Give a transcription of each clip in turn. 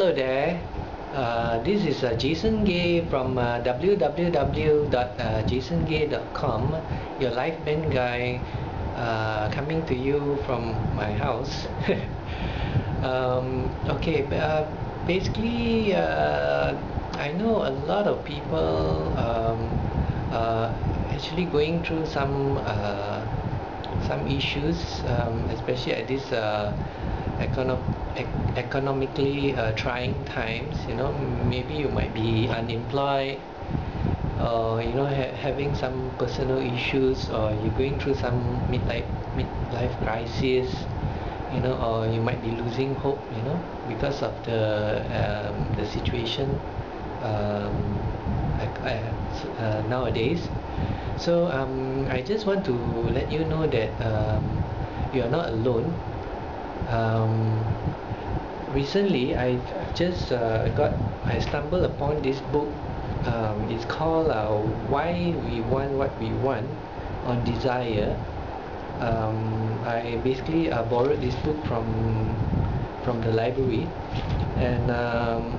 hello there. Uh, this is uh, Jason Geh from uh, www.jasongeh.com, your life band guy, uh, coming to you from my house. um, okay, uh, basically, uh, I know a lot of people um, uh, actually going through some uh, some issues, um, especially at this uh, econo- ec- economically uh, trying times. You know, maybe you might be unemployed, or you know, ha- having some personal issues, or you're going through some midlife midlife crisis. You know, or you might be losing hope. You know, because of the um, the situation um, uh, uh, nowadays. So um, I just want to let you know that um, you are not alone. Um, recently, I just uh, got I stumbled upon this book. Um, it's called uh, "Why We Want What We Want" on Desire. Um, I basically uh, borrowed this book from from the library, and um,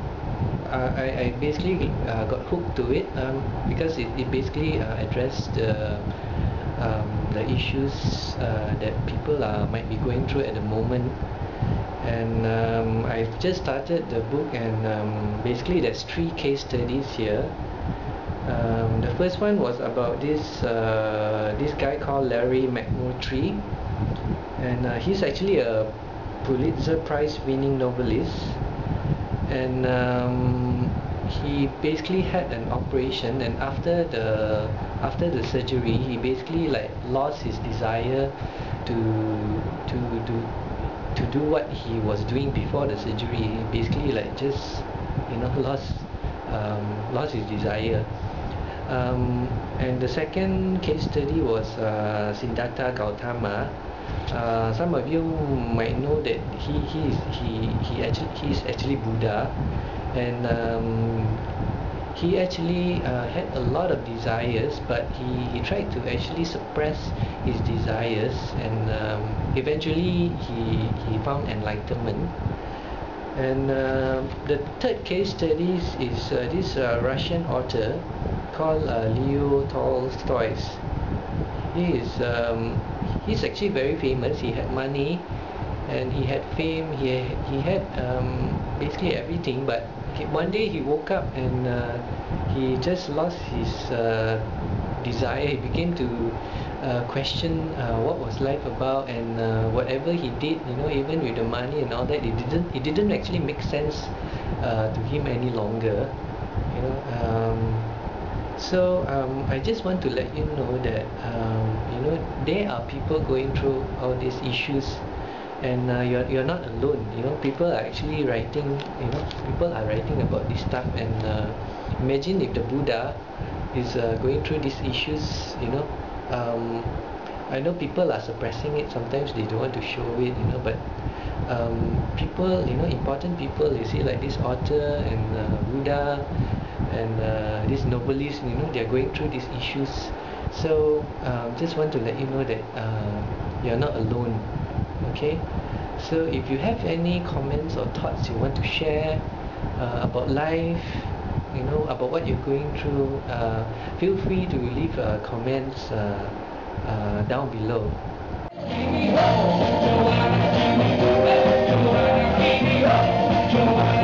I, I basically uh, got hooked to it um, because it, it basically uh, addressed the um, the issues uh, that people are might be going through at the moment. And um, I've just started the book and um, basically there's three case studies here. Um, the first one was about this uh, this guy called Larry McMurtry. And uh, he's actually a Pulitzer Prize winning novelist. And um, he basically had an operation and after the after the surgery he basically like lost his desire to to do to do what he was doing before the surgery. He basically like just you know lost um, lost his desire. Um, and the second case study was uh, Siddhartha Gautama uh, some of you might know that he he is he he actually he is actually Buddha. And um, he actually uh, had a lot of desires but he, he tried to actually suppress his desires and um, eventually he he found enlightenment. And uh, the third case study is uh, this uh, Russian author called uh, Leo Tolstoy he is um, he's actually very famous. He had money and he had fame. He, he had um, basically everything but one day he woke up and uh, he just lost his uh, desire. He began to uh, question uh, what was life about and uh, whatever he did you know even with the money and all that it didn't it didn't actually make sense uh, to him any longer you know um, so um, I just want to let you know that um, you know there are people going through all these issues and uh, you're, you're not alone you know. People are actually writing you know people are writing about this stuff and uh, imagine if the Buddha is uh, going through these issues you know um, I know people are suppressing it. Sometimes they don't want to show it you know but um, people you know important people you see like this author and uh, Buddha and uh, this novelist you know they are going through these issues. So um, just want to let you know that uh, you're not alone okay? So if you have any comments or thoughts you want to share uh, about life you know about what you're going through uh, feel free to leave uh, comments uh, uh, down below Joanna,